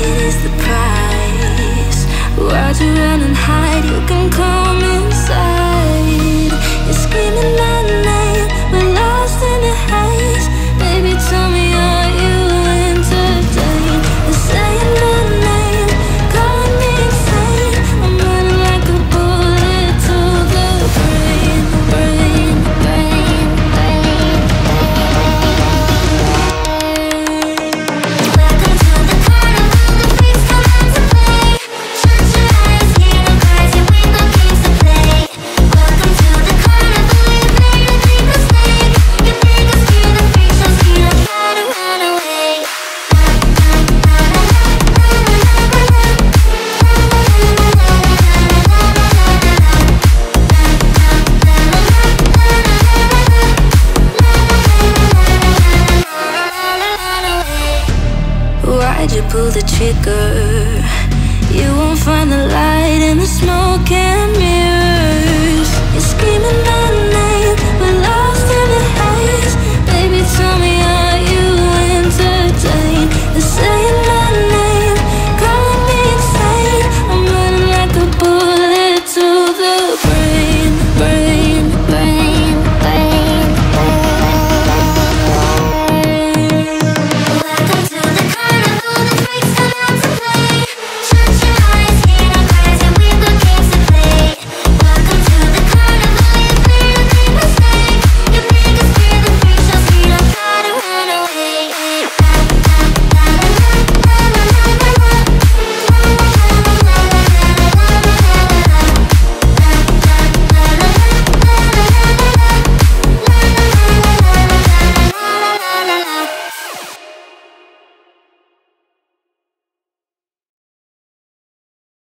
is the price. Why'd you run and hide? You can come inside. Why'd you pull the trigger?